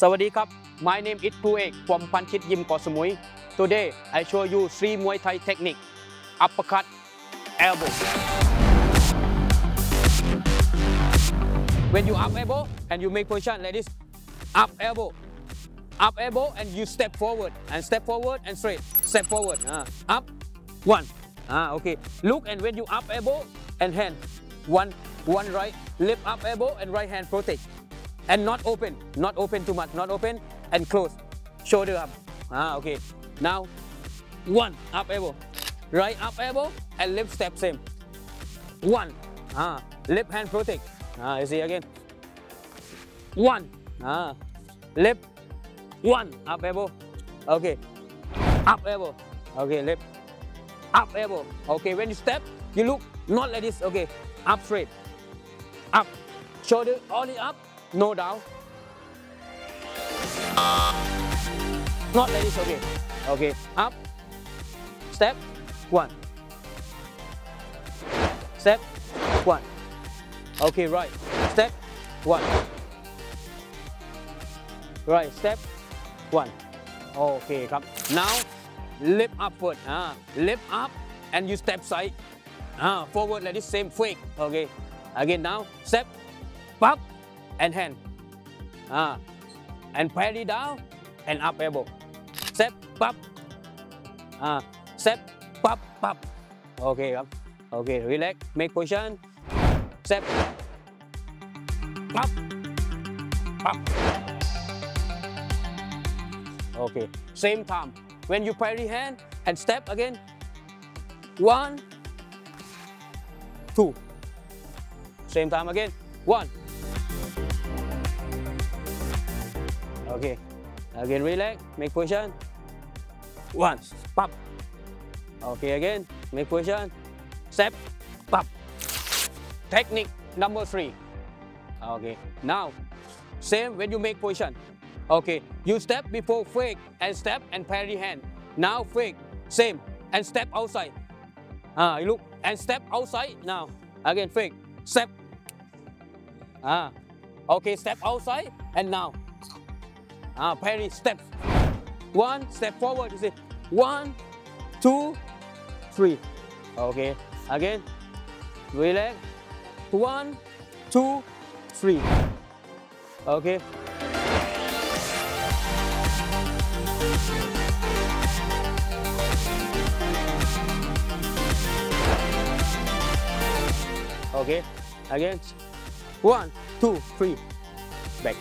Sawadee Kap. My name is Puek from Punch it Gym Koh Today, I show you three Muay Thai technique. Uppercut, elbow. When you up elbow and you make position like this, up elbow, up elbow and you step forward and step forward and straight, step forward. Uh, up, one. Ah, okay. Look and when you up elbow and hand, one, one right, lift up elbow and right hand protect and not open. Not open too much. Not open and close. Shoulder up. Ah, okay. Now one. Up elbow. Right up elbow and left step same. One. Ah, left hand protect ah, you see again. One. Ah, left. One. Up elbow. Okay. Up elbow. Okay left. Up elbow. Okay when you step you look not like this. Okay up straight. Up. Shoulder only up no down. Not like this, okay. Okay, up. Step, one. Step, one. Okay, right. Step, one. Right, step, one. Okay, come. Now, lift upward. Ah, lift up and you step side. Ah, forward like this, same fake. Okay, again now, step, up and hand อ่า and parry down and up elbow step up อ่า step up up โอเคครับ โอเค relax make position step up up okay same time when you parry hand and step again one two same time again one Okay. Again relax. Make position. One. Pop. Okay again. Make position. Step. Pop. Technique number three. Okay. Now same when you make position. Okay. You step before fake and step and parry hand. Now fake. Same. And step outside. Ah look. And step outside now. Again fake. Step. Ah. Okay step outside and now ah parry step one step forward you see one two three. Okay again. Relax. One two three. Okay. Okay again. One two three. Back